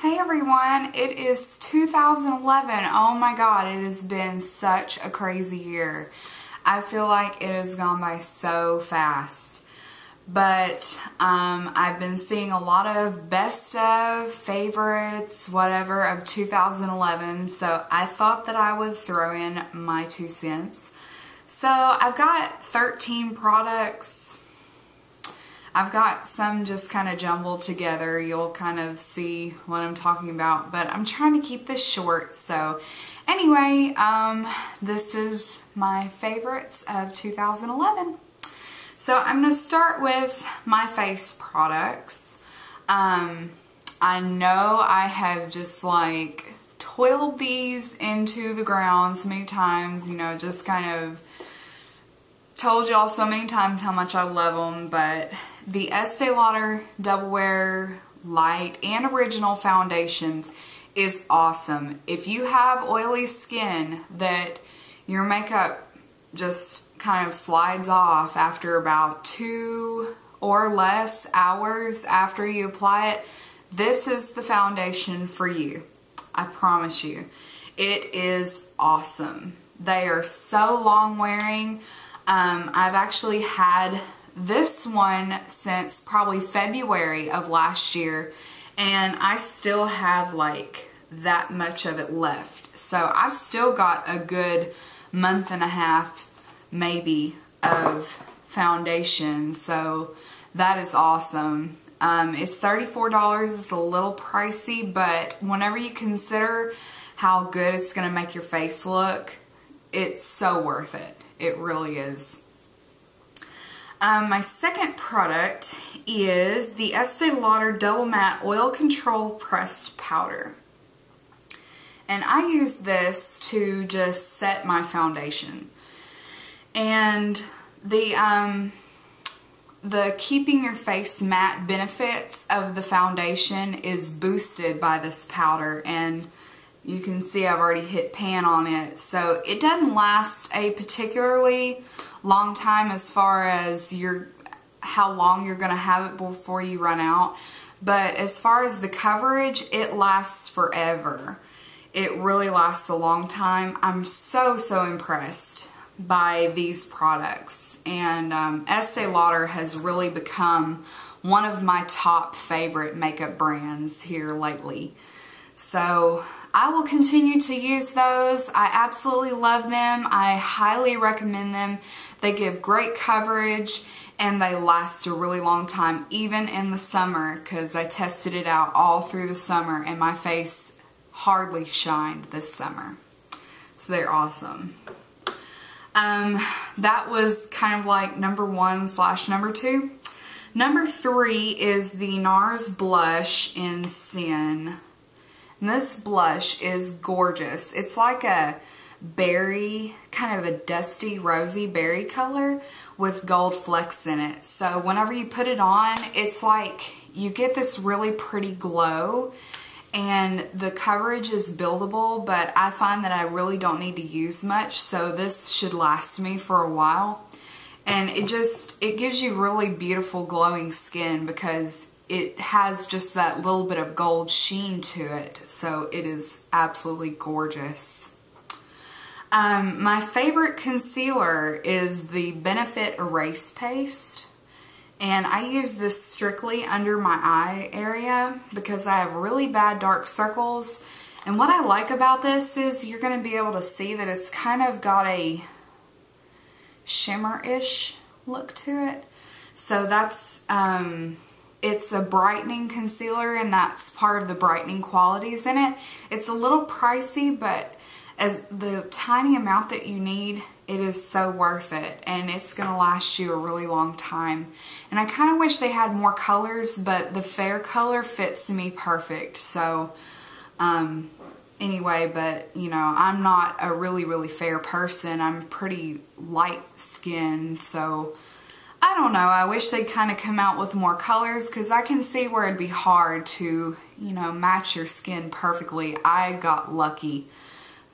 Hey everyone, it is 2011. Oh my god, it has been such a crazy year. I feel like it has gone by so fast. But um, I've been seeing a lot of best of, favorites, whatever of 2011. So I thought that I would throw in my two cents. So I've got 13 products I've got some just kind of jumbled together. You'll kind of see what I'm talking about, but I'm trying to keep this short. So anyway, um, this is my favorites of 2011. So I'm going to start with my face products. Um, I know I have just like toiled these into the ground so many times, you know, just kind of told y'all so many times how much I love them, but the Estee Lauder Double Wear Light and Original Foundations is awesome. If you have oily skin that your makeup just kind of slides off after about two or less hours after you apply it, this is the foundation for you. I promise you. It is awesome. They are so long wearing. Um, I've actually had this one since probably February of last year and I still have like that much of it left. So I've still got a good month and a half maybe of foundation. So that is awesome. Um, it's $34. It's a little pricey, but whenever you consider how good it's going to make your face look, it's so worth it. It really is. Um, my second product is the Estee Lauder Double Matte Oil Control Pressed Powder. And I use this to just set my foundation. And the, um, the keeping your face matte benefits of the foundation is boosted by this powder. And you can see I've already hit pan on it. So it doesn't last a particularly long time as far as your how long you're going to have it before you run out. But as far as the coverage, it lasts forever. It really lasts a long time. I'm so, so impressed by these products. And um, Estee Lauder has really become one of my top favorite makeup brands here lately. So I will continue to use those. I absolutely love them. I highly recommend them. They give great coverage and they last a really long time, even in the summer, because I tested it out all through the summer and my face hardly shined this summer. So they're awesome. Um, that was kind of like number one slash number two. Number three is the NARS Blush in Sin. And this blush is gorgeous. It's like a berry, kind of a dusty, rosy berry color with gold flecks in it. So whenever you put it on, it's like you get this really pretty glow and the coverage is buildable, but I find that I really don't need to use much, so this should last me for a while. And it just, it gives you really beautiful glowing skin because it has just that little bit of gold sheen to it. So it is absolutely gorgeous. Um, my favorite concealer is the Benefit Erase Paste. And I use this strictly under my eye area because I have really bad dark circles. And what I like about this is you're going to be able to see that it's kind of got a shimmer-ish look to it. So that's um, it's a brightening concealer and that's part of the brightening qualities in it. It's a little pricey, but as the tiny amount that you need, it is so worth it and it's going to last you a really long time. And I kind of wish they had more colors, but the fair color fits me perfect. So, um, anyway, but you know, I'm not a really, really fair person. I'm pretty light skinned, so I don't know. I wish they'd kind of come out with more colors because I can see where it'd be hard to, you know, match your skin perfectly. I got lucky.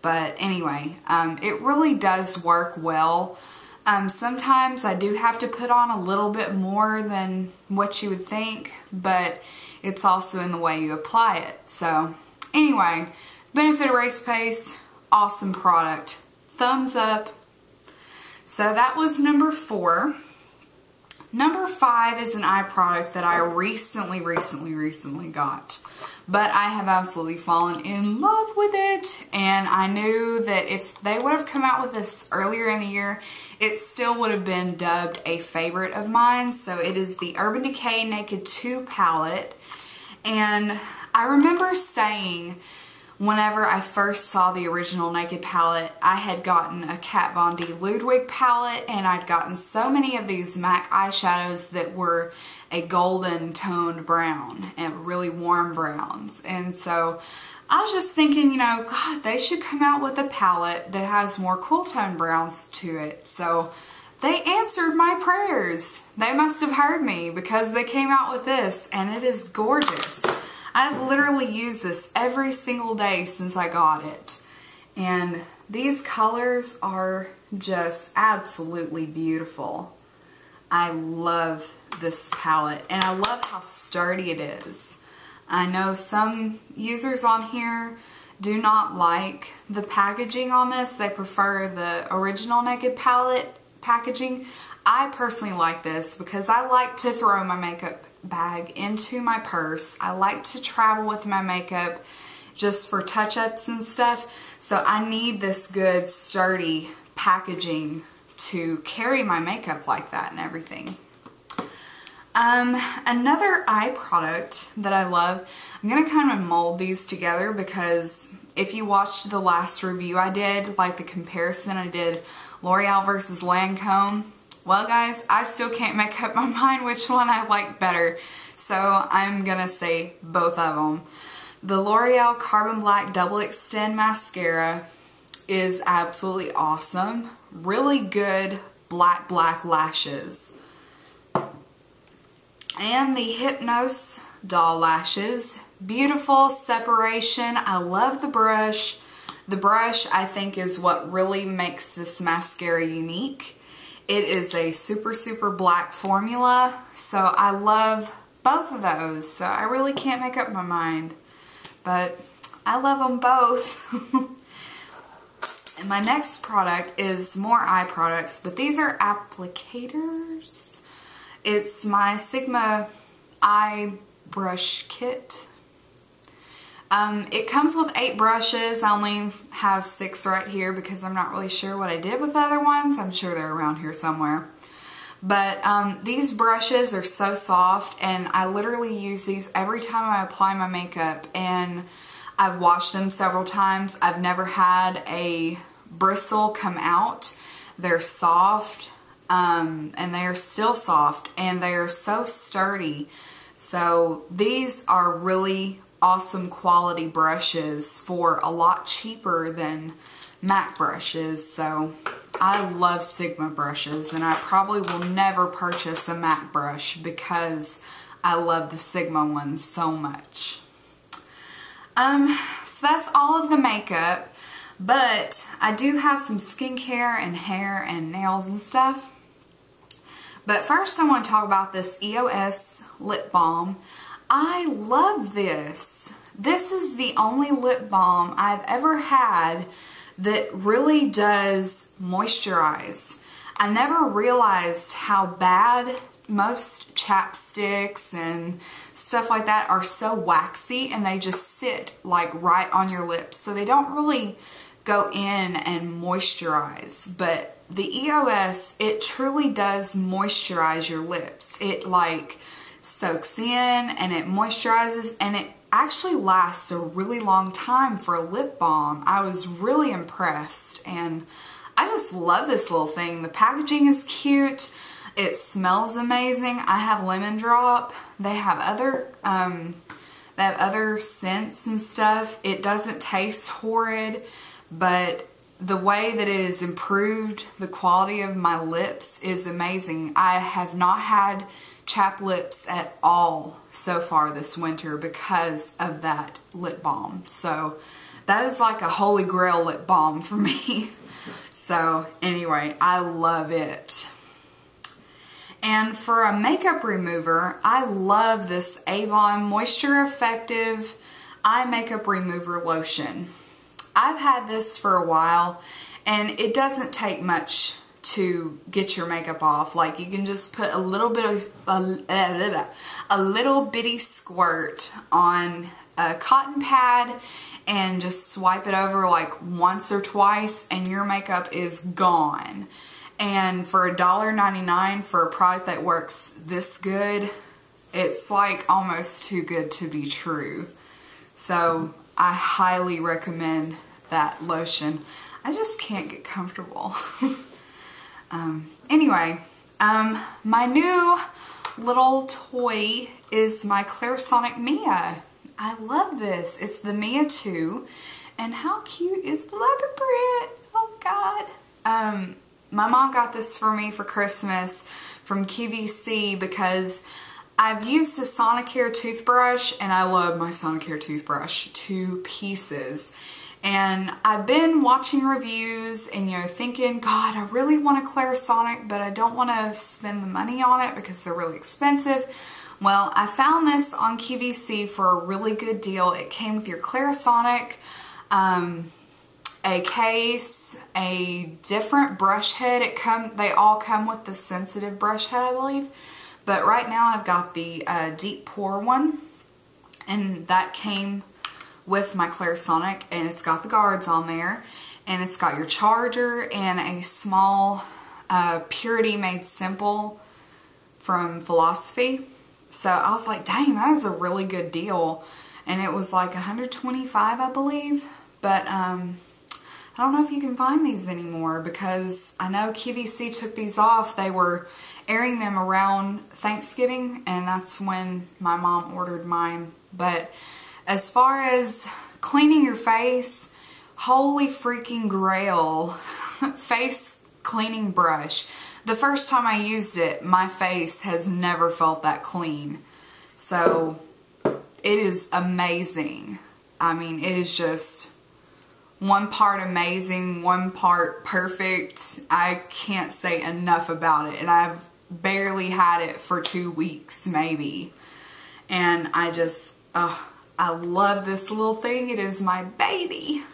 But anyway, um, it really does work well. Um, sometimes I do have to put on a little bit more than what you would think, but it's also in the way you apply it. So anyway, Benefit Erase Paste, awesome product. Thumbs up. So that was number four. Number five is an eye product that I recently, recently, recently got. But I have absolutely fallen in love with it. And I knew that if they would have come out with this earlier in the year, it still would have been dubbed a favorite of mine. So it is the Urban Decay Naked 2 palette. And I remember saying whenever I first saw the original Naked palette, I had gotten a Kat Von D Ludwig palette and I'd gotten so many of these MAC eyeshadows that were a golden toned brown and really warm browns. And so I was just thinking, you know, God, they should come out with a palette that has more cool tone browns to it. So they answered my prayers. They must have heard me because they came out with this and it is gorgeous. I've literally used this every single day since I got it. And these colors are just absolutely beautiful. I love this palette and I love how sturdy it is. I know some users on here do not like the packaging on this. They prefer the original Naked palette packaging. I personally like this because I like to throw my makeup bag into my purse. I like to travel with my makeup just for touch-ups and stuff. So I need this good sturdy packaging to carry my makeup like that and everything. Um, another eye product that I love, I'm going to kind of mold these together because if you watched the last review I did, like the comparison I did L'Oreal versus Lancome, well guys, I still can't make up my mind which one I like better, so I'm gonna say both of them. The L'Oreal Carbon Black Double Extend Mascara is absolutely awesome. Really good black black lashes. And the Hypnose Doll Lashes. Beautiful separation. I love the brush. The brush I think is what really makes this mascara unique. It is a super, super black formula, so I love both of those. So I really can't make up my mind, but I love them both. and my next product is more eye products, but these are applicators. It's my Sigma eye brush kit. Um, it comes with eight brushes. I only have six right here because I'm not really sure what I did with the other ones. I'm sure they're around here somewhere. But um, these brushes are so soft and I literally use these every time I apply my makeup and I've washed them several times. I've never had a bristle come out. They're soft um, and they are still soft and they are so sturdy. So these are really awesome quality brushes for a lot cheaper than MAC brushes. So I love Sigma brushes and I probably will never purchase a MAC brush because I love the Sigma ones so much. Um, so that's all of the makeup, but I do have some skincare and hair and nails and stuff. But first I want to talk about this EOS lip balm. I love this. This is the only lip balm I've ever had that really does moisturize. I never realized how bad most chapsticks and stuff like that are so waxy and they just sit like right on your lips. So they don't really go in and moisturize. But the EOS, it truly does moisturize your lips. It like soaks in and it moisturizes and it actually lasts a really long time for a lip balm. I was really impressed and I just love this little thing. The packaging is cute. It smells amazing. I have lemon drop. They have other um, they have other scents and stuff. It doesn't taste horrid, but the way that it has improved the quality of my lips is amazing. I have not had chap lips at all so far this winter because of that lip balm. So that is like a holy grail lip balm for me. so anyway, I love it. And for a makeup remover, I love this Avon Moisture Effective Eye Makeup Remover Lotion. I've had this for a while and it doesn't take much to get your makeup off. Like you can just put a little bit of, a, a little bitty squirt on a cotton pad and just swipe it over like once or twice and your makeup is gone. And for $1.99 for a product that works this good, it's like almost too good to be true. So I highly recommend that lotion. I just can't get comfortable. um, anyway, um, my new little toy is my Clarisonic Mia. I love this. It's the Mia 2. And how cute is the leopard print? Oh God. Um, my mom got this for me for Christmas from QVC because I've used a Sonicare toothbrush and I love my Sonicare toothbrush to pieces. And I've been watching reviews and, you know, thinking, God, I really want a Clarisonic, but I don't want to spend the money on it because they're really expensive. Well, I found this on QVC for a really good deal. It came with your Clarisonic, um, a case, a different brush head. It come, They all come with the sensitive brush head, I believe. But right now I've got the uh, deep pore one. And that came with my Clarisonic. And it's got the guards on there. And it's got your charger and a small uh, Purity Made Simple from Philosophy so I was like, dang, that is a really good deal. And it was like 125 I believe. But um, I don't know if you can find these anymore because I know QVC took these off. They were airing them around Thanksgiving and that's when my mom ordered mine. But as far as cleaning your face, holy freaking grail face cleaning brush. The first time I used it, my face has never felt that clean. So it is amazing. I mean, it is just one part amazing, one part perfect. I can't say enough about it. And I've barely had it for two weeks, maybe. And I just, I love this little thing. It is my baby.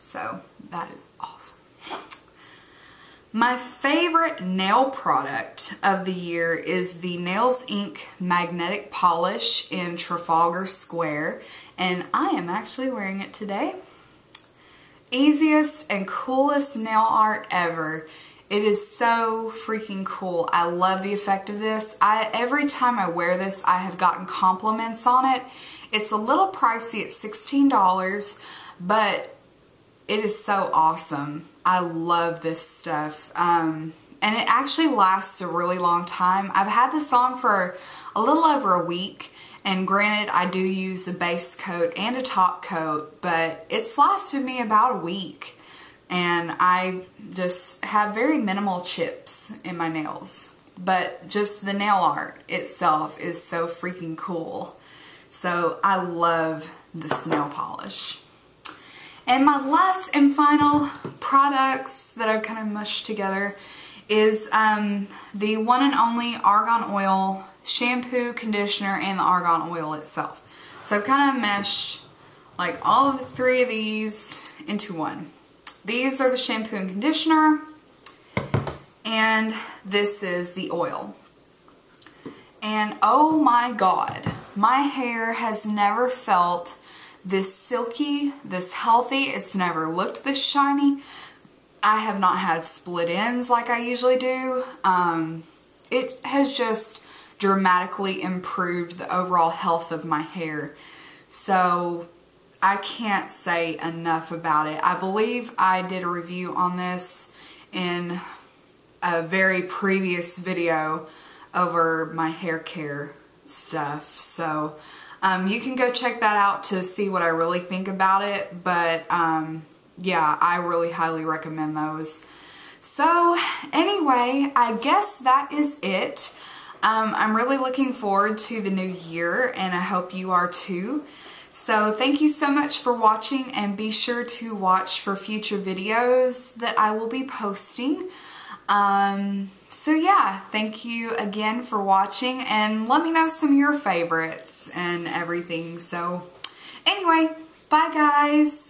So that is awesome. My favorite nail product of the year is the Nails Inc Magnetic Polish in Trafalgar Square and I am actually wearing it today. Easiest and coolest nail art ever. It is so freaking cool. I love the effect of this. I Every time I wear this, I have gotten compliments on it. It's a little pricey at $16, but it is so awesome. I love this stuff. Um, and it actually lasts a really long time. I've had this on for a little over a week. And granted, I do use a base coat and a top coat, but it's lasted me about a week. And I just have very minimal chips in my nails. But just the nail art itself is so freaking cool. So I love this nail polish. And my last and final products that I've kind of mushed together is um, the one and only Argan Oil shampoo, conditioner, and the Argan Oil itself. So I've kind of meshed like all of the three of these into one. These are the shampoo and conditioner, and this is the oil. And oh my god, my hair has never felt this silky, this healthy. It's never looked this shiny. I have not had split ends like I usually do. Um, it has just dramatically improved the overall health of my hair. So I can't say enough about it. I believe I did a review on this in a very previous video over my hair care stuff. So um, you can go check that out to see what I really think about it, but um, yeah, I really highly recommend those. So anyway, I guess that is it. Um, I'm really looking forward to the new year and I hope you are too. So thank you so much for watching and be sure to watch for future videos that I will be posting. Um, so yeah, thank you again for watching and let me know some of your favorites and everything. So anyway, bye guys.